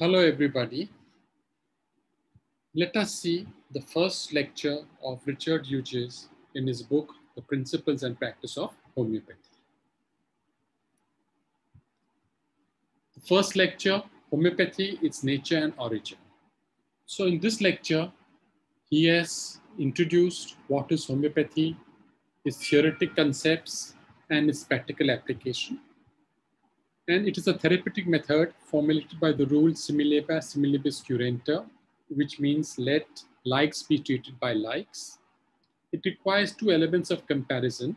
Hello, everybody. Let us see the first lecture of Richard Hughes in his book, The Principles and Practice of Homeopathy. The first lecture, Homeopathy, its nature and origin. So in this lecture, he has introduced what is homeopathy, its theoretic concepts, and its practical application. And it is a therapeutic method formulated by the rule similibus similibus curentur, which means let likes be treated by likes. It requires two elements of comparison,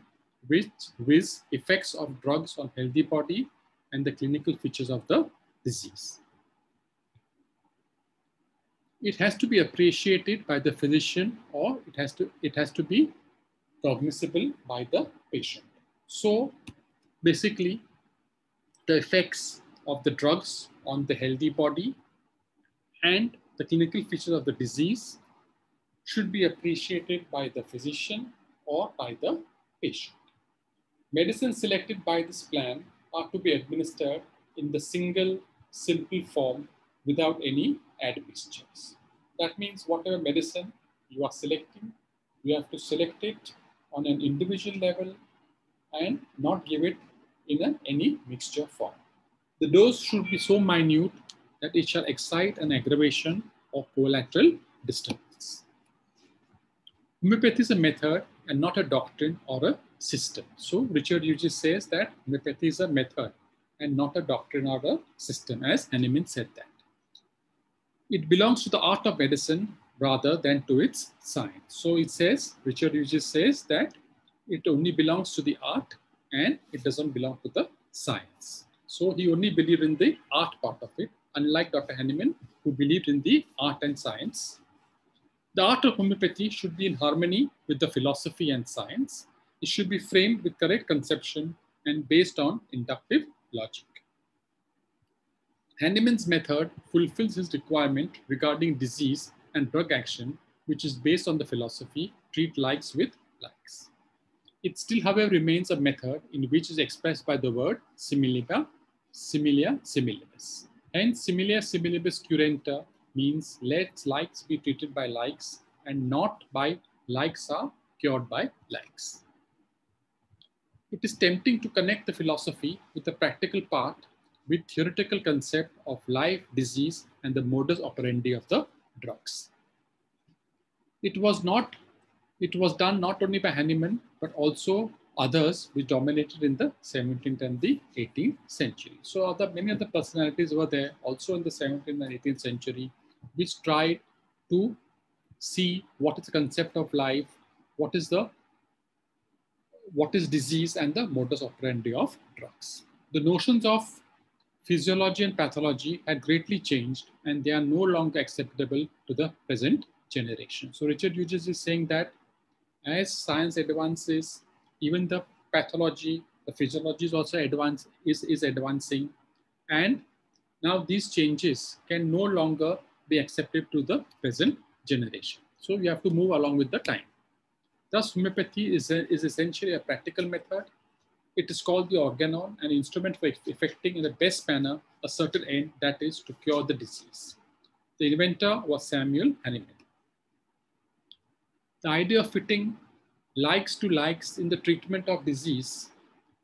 which with effects of drugs on healthy body and the clinical features of the disease. It has to be appreciated by the physician or it has to, it has to be cognizable by the patient. So basically, the effects of the drugs on the healthy body and the clinical features of the disease should be appreciated by the physician or by the patient. Medicines selected by this plan are to be administered in the single simple form without any admixtures. That means whatever medicine you are selecting, you have to select it on an individual level and not give it in a, any mixture form. The dose should be so minute that it shall excite an aggravation or collateral disturbance. Homeopathy is a method and not a doctrine or a system. So Richard Hughes says that homeopathy is a method and not a doctrine or a system, as Hahnemann said that. It belongs to the art of medicine rather than to its science. So it says, Richard Hughes says that it only belongs to the art and it doesn't belong to the science. So he only believed in the art part of it, unlike Dr. Hahnemann, who believed in the art and science. The art of homeopathy should be in harmony with the philosophy and science. It should be framed with correct conception and based on inductive logic. Hahnemann's method fulfills his requirement regarding disease and drug action, which is based on the philosophy treat likes with likes. It still, however, remains a method in which is expressed by the word similia, similia similibus. Hence, similia similibus curentur means let likes be treated by likes and not by likes are cured by likes. It is tempting to connect the philosophy with the practical part with theoretical concept of life, disease, and the modus operandi of the drugs. It was not, it was done not only by Hahnemann, but also others which dominated in the 17th and the 18th century. So other, many other personalities were there also in the 17th and 18th century, which tried to see what is the concept of life, what is the what is disease and the modus operandi of drugs. The notions of physiology and pathology had greatly changed and they are no longer acceptable to the present generation. So Richard Hughes is saying that as science advances, even the pathology, the physiology is also advance, is, is advancing. And now these changes can no longer be accepted to the present generation. So we have to move along with the time. Thus, homeopathy is, a, is essentially a practical method. It is called the organon, an instrument for effecting in the best manner a certain end, that is to cure the disease. The inventor was Samuel Hahnemann. The idea of fitting likes to likes in the treatment of disease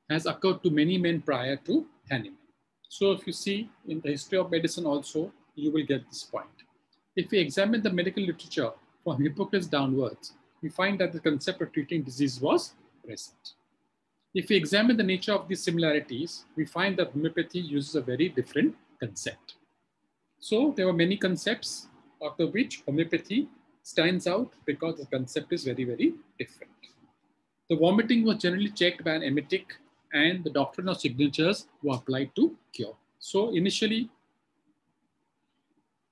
has occurred to many men prior to Hahnemann. So if you see in the history of medicine also, you will get this point. If we examine the medical literature from Hippocrates downwards, we find that the concept of treating disease was present. If we examine the nature of these similarities, we find that homeopathy uses a very different concept. So there were many concepts, after which homeopathy stands out because the concept is very, very different. The vomiting was generally checked by an emetic and the doctrine of signatures were applied to cure. So initially,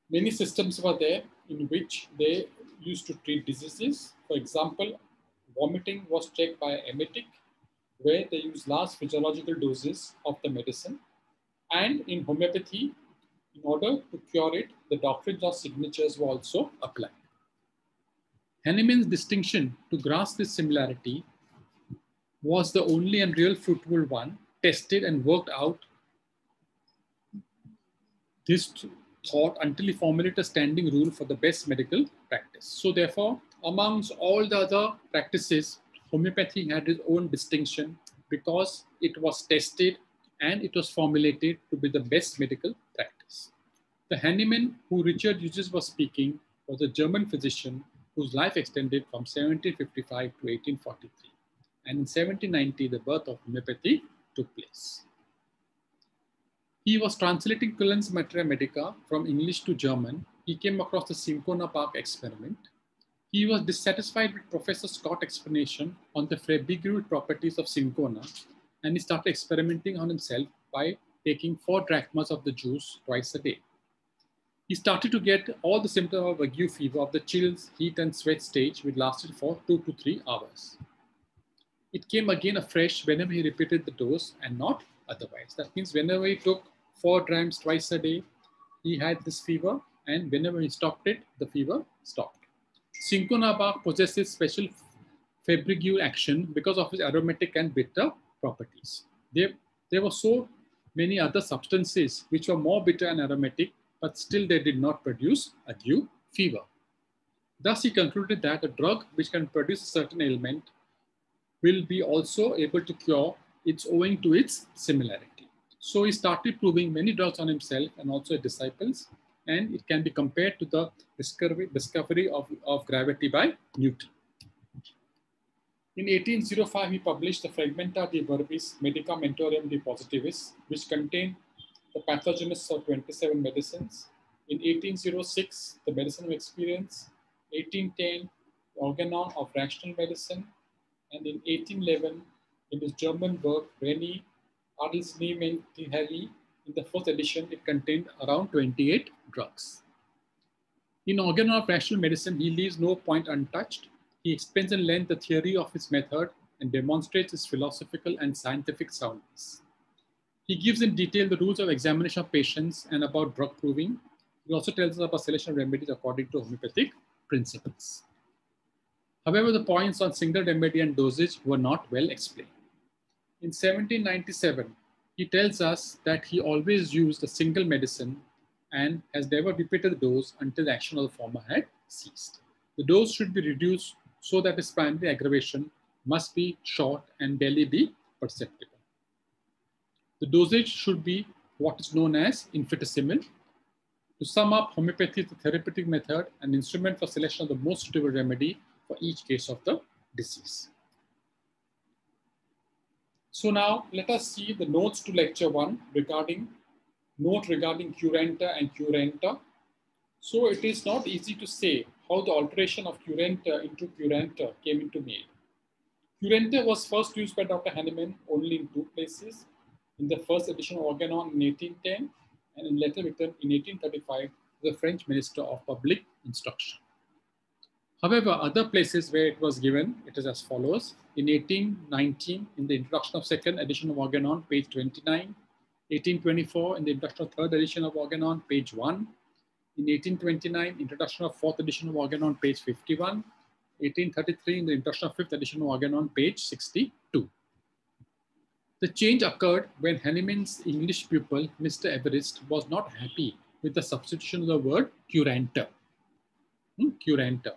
many systems were there in which they used to treat diseases. For example, vomiting was checked by emetic where they use large physiological doses of the medicine. And in homeopathy, in order to cure it, the doctrines of signatures were also applied. Hahnemann's distinction to grasp this similarity was the only and real fruitful one tested and worked out this thought until he formulated a standing rule for the best medical practice. So therefore, amongst all the other practices, homeopathy had its own distinction because it was tested and it was formulated to be the best medical practice. The Hahnemann who Richard Hughes was speaking was a German physician whose life extended from 1755 to 1843. And in 1790, the birth of homeopathy took place. He was translating Cullen's Materia Medica from English to German. He came across the Cinchona bark experiment. He was dissatisfied with Professor Scott's explanation on the Febrifuge properties of cinchona, and he started experimenting on himself by taking four drachmas of the juice twice a day. He started to get all the symptoms of ague fever of the chills, heat, and sweat stage, which lasted for two to three hours. It came again afresh whenever he repeated the dose and not otherwise. That means whenever he took four drams twice a day, he had this fever, and whenever he stopped it, the fever stopped. Cinchona bark possesses special febrifuge action because of its aromatic and bitter properties. There, there were so many other substances which were more bitter and aromatic, but still they did not produce ague fever. Thus, he concluded that a drug which can produce a certain ailment will be also able to cure it's owing to its similarity. So he started proving many drugs on himself and also his disciples, and it can be compared to the discovery, discovery of, of gravity by Newton. In 1805, he published the Fragmenta de Viribus Medicamentorum de Positivis, which contained the pathogenesis of 27 medicines. In 1806, the Medicine of Experience. 1810, Organon of Rational Medicine. And in 1811, in his German work, Reine Arzneimittellehre, in the fourth edition, it contained around 28 drugs. In Organon of Rational Medicine, he leaves no point untouched. He explains in length the theory of his method and demonstrates its philosophical and scientific soundness. He gives in detail the rules of examination of patients and about drug proving. He also tells us about selection of remedies according to homeopathic principles. However, the points on single remedy and dosage were not well explained. In 1797, he tells us that he always used a single medicine and has never repeated the dose until the action of the former had ceased. The dose should be reduced so that its primary aggravation must be short and barely be perceptible. The dosage should be what is known as infinitesimal. To sum up, homeopathy is a therapeutic method and instrument for selection of the most suitable remedy for each case of the disease. So now let us see the notes to lecture one regarding note regarding curentur and curentur. So it is not easy to say how the alteration of curentur into curentur came into being. Curentur was first used by Dr. Hahnemann only in two places, in the first edition of Organon in 1810 and in later written in 1835 the French Minister of Public Instruction. However, other places where it was given, it is as follows. In 1819, in the introduction of second edition of Organon, page 29. 1824, in the introduction of third edition of Organon, page 1. In 1829, introduction of fourth edition of Organon, page 51. 1833, in the introduction of fifth edition of Organon, page 62. The change occurred when Hahnemann's English pupil, Mr. Everest, was not happy with the substitution of the word curantur. Hmm? Curantur.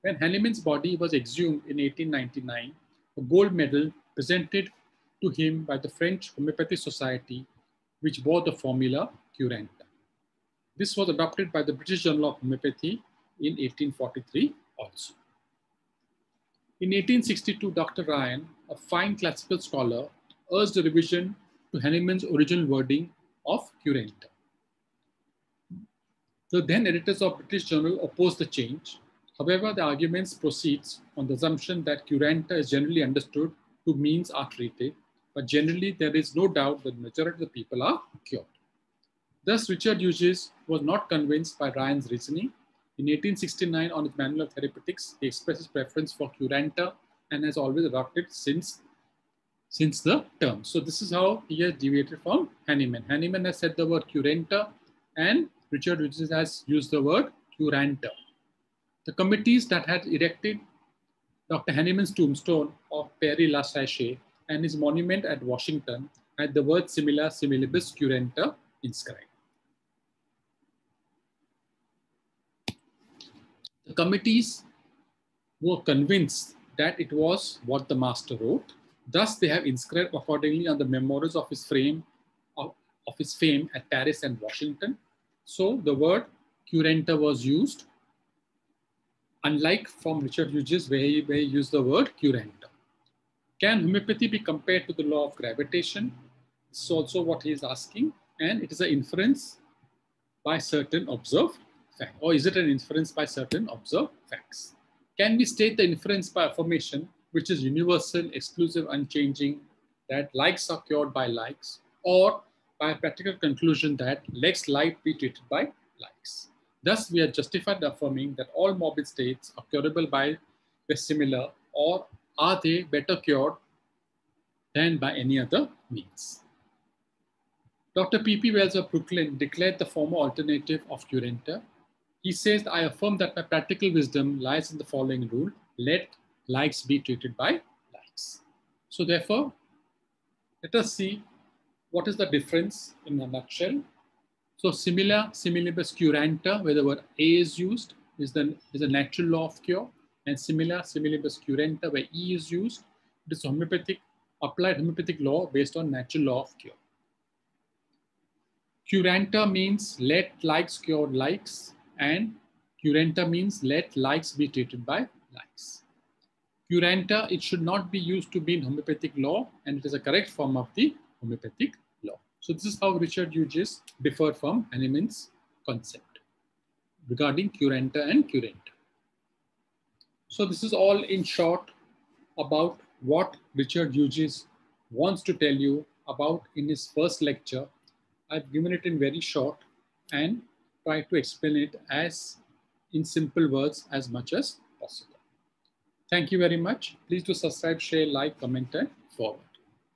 When Hahnemann's body was exhumed in 1899, a gold medal presented to him by the French Homeopathy Society, which bore the formula Curentur. This was adopted by the British Journal of Homeopathy in 1843 also. In 1862, Dr. Ryan, a fine classical scholar, urged a revision to Hahnemann's original wording of Curentur. The then editors of British Journal opposed the change However, the arguments proceeds on the assumption that curantur is generally understood to means are treated, but generally there is no doubt that majority of the people are cured. Thus, Richard Hughes was not convinced by Ryan's reasoning. In 1869, on his Manual of Therapeutics, he expresses preference for curantur and has always adopted since, since the term. So this is how he has deviated from Hahnemann. Hahnemann has said the word curentur and Richard Hughes has used the word curantur. The committees that had erected Dr. Hahnemann's tombstone of Père Lachaise and his monument at Washington had the word similia similibus curentur inscribed. The committees were convinced that it was what the master wrote. Thus, they have inscribed accordingly on the memorials of his frame of, of his fame at Paris and Washington. So the word curentur was used, unlike from Richard Hughes, where he, where he used the word curentur. Can homeopathy be compared to the law of gravitation? This is also what he is asking. And it is an inference by certain observed facts. Or is it an inference by certain observed facts? Can we state the inference by affirmation, which is universal, exclusive, unchanging, that likes are cured by likes, or by a practical conclusion that likes like be treated by likes? Thus, we are justified affirming that all morbid states are curable by the similar, or are they better cured than by any other means? Dr. P.P. Wells of Brooklyn declared the former alternative of Curentur. He says, I affirm that my practical wisdom lies in the following rule, let likes be treated by likes. So therefore, let us see what is the difference in a nutshell. So similar, similibus curantur, where the word A is used, is, the, is a natural law of cure. And similar, similibus curentur, where E is used, it is homeopathic, applied homeopathic law based on natural law of cure. Curantur means let likes cure likes and curentur means let likes be treated by likes. Curantur, it should not be used to be in homeopathic law and it is a correct form of the homeopathic law. So this is how Richard Hughes differed from Hahnemann's concept regarding curentur and curentur. So this is all in short about what Richard Hughes wants to tell you about in his first lecture I've given it in very short and try to explain it as in simple words as much as possible. Thank you very much. Please do subscribe, share, like, comment, and forward.